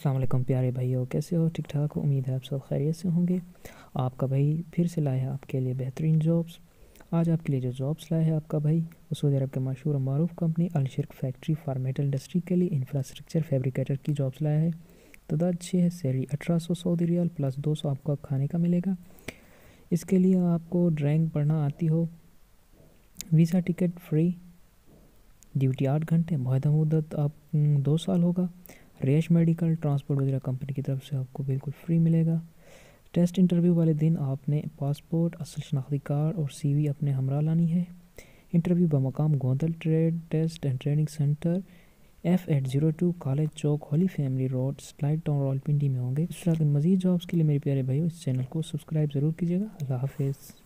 अल्लाम प्यारे भाइयों, कैसे हो? ठीक ठाक हो? उम्मीद है आप सब खैरियत से होंगे। आपका भाई फिर से लाया है आपके लिए बेहतरीन जॉब्स। आज आपके लिए जो जॉब्स लाया है आपका भाई, वो सऊदी अरब के मशहूर और मरूफ company Alsharq factory for metal industry के लिए इंफ्रास्ट्रक्चर फैब्रिकेटर की जॉब्स लाया है। तदाद छः है सैलरी अठारह सौ सऊदी रियाल प्लस दो सौ आपको खाने का मिलेगा। इसके लिए आपको ड्राइंग पढ़ना आती हो। वीज़ा टिकट फ्री ड्यूटी आठ घंटे माहदा मुदत आप दो साल होगा। रेश मेडिकल ट्रांसपोर्ट वगैरह कंपनी की तरफ़ से आपको बिल्कुल फ्री मिलेगा। टेस्ट इंटरव्यू वाले दिन आपने पासपोर्ट असल शनाख्ती कार्ड और सीवी अपने हमरा लानी है। Interview बमकाम Gondal Trade Test and Training Centre F eight zero two College Chowk Holy Family Road Satellite Town Rawalpindi में होंगे। इस तरह के मजीद जॉब्स के लिए मेरे प्यारे भाइयों, इस चैनल को सब्सक्राइब ज़रूर कीजिएगा। अल्लाह हाफिज़।